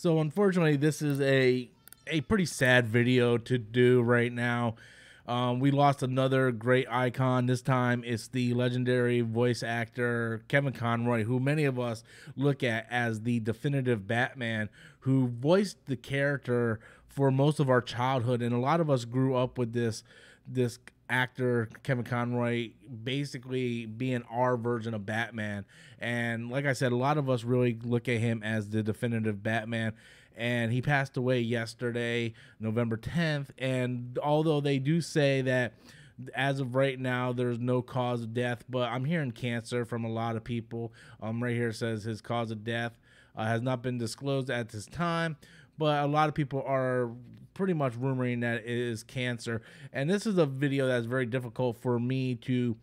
So unfortunately, this is a a pretty sad video to do right now. Um, we lost another great icon. This time it's the legendary voice actor Kevin Conroy, who many of us look at as the definitive Batman, who voiced the character for most of our childhood, and a lot of us grew up with this this actor Kevin Conroy basically being our version of Batman. And like I said, a lot of us really look at him as the definitive Batman. And he passed away yesterday, November 10th. And although they do say that as of right now, there's no cause of death, but I'm hearing cancer from a lot of people. Um, right here says his cause of death uh, has not been disclosed at this time but a lot of people are pretty much rumoring that it is cancer. And this is a video that's very difficult for me to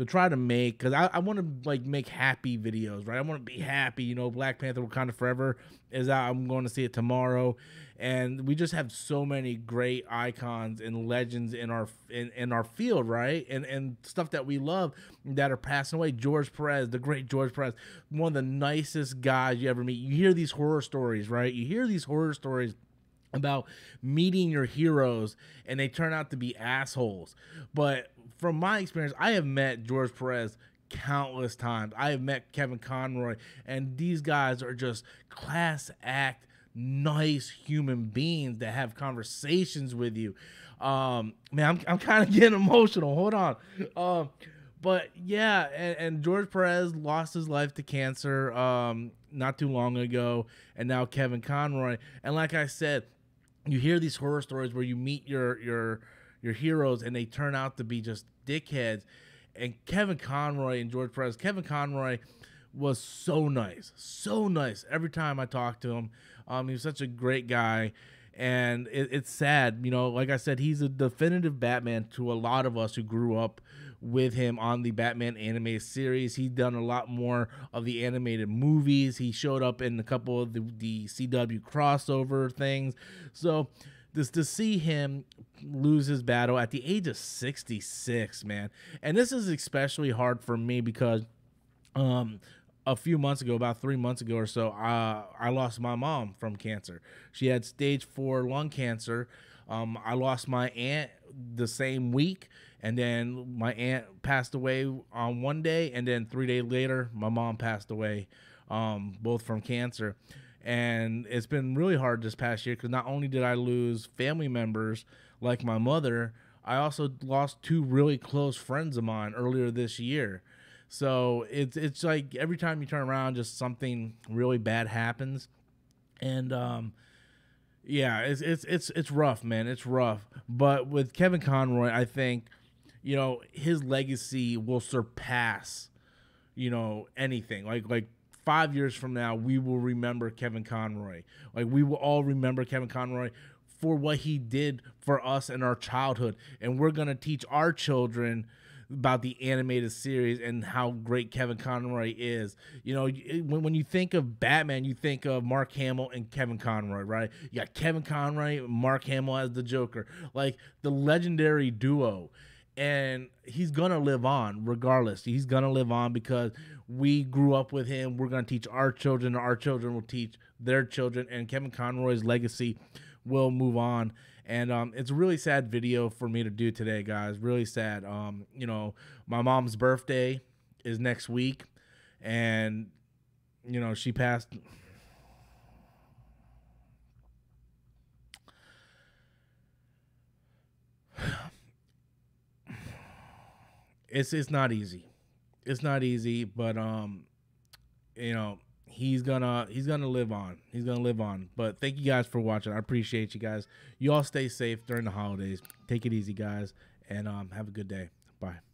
to try to make because I, I want to like make happy videos, right? I want to be happy. You know, Black Panther Wakanda Forever is out. I'm going to see it tomorrow, and we just have so many great icons and legends in our in, in our field, right? And and stuff that we love that are passing away. George Perez, the great George Perez, one of the nicest guys you ever meet. You hear these horror stories, right? You hear these horror stories about meeting your heroes and they turn out to be assholes. But from my experience, I have met George Perez countless times. I have met Kevin Conroy, and these guys are just class act, nice human beings that have conversations with you. Um, man, I'm, I'm kind of getting emotional. Hold on. Um, but yeah, and, and, George Perez lost his life to cancer um, not too long ago, and now Kevin Conroy. And like I said, you hear these horror stories where you meet your your your heroes and they turn out to be just dickheads. And Kevin Conroy and George Perez, Kevin Conroy was so nice, so nice. Every time I talked to him, um, he was such a great guy. And it, it's sad, you know. Like I said, he's a definitive Batman to a lot of us who grew up with him on the Batman anime series. He's done a lot more of the animated movies. He showed up in a couple of the, the CW crossover things. So this to see him lose his battle at the age of 66, man. And this is especially hard for me because um a few months ago, about three months ago or so, uh, I lost my mom from cancer. She had stage four lung cancer. Um, I lost my aunt the same week, and then my aunt passed away on one day, and then three days later, my mom passed away, um, both from cancer and it's been really hard this past year because not only did I lose family members like my mother, I also lost two really close friends of mine earlier this year. So it's it's like every time you turn around, just something really bad happens, and um, yeah, it's it's it's it's rough, man. It's rough. But with Kevin Conroy, I think you know his legacy will surpass you know anything like like five years from now, we will remember Kevin Conroy. Like we will all remember Kevin Conroy for what he did for us in our childhood, and we're gonna teach our children about the animated series and how great Kevin Conroy is. You know, when, when you think of Batman, you think of Mark Hamill and Kevin Conroy, right? You got Kevin Conroy, Mark Hamill as the Joker, like the legendary duo and he's gonna live on regardless. He's gonna live on because we grew up with him. We're gonna teach our children. Our children will teach their children, and Kevin Conroy's legacy will move on. And um, it's a really sad video for me to do today, guys. Really sad. Um, you know, my mom's birthday is next week, and you know she passed. it's it's not easy. It's not easy, but um, you know, he's gonna he's gonna live on. He's gonna live on. But thank you guys for watching. I appreciate you guys. You all stay safe during the holidays. Take it easy, guys, and um, have a good day. Bye.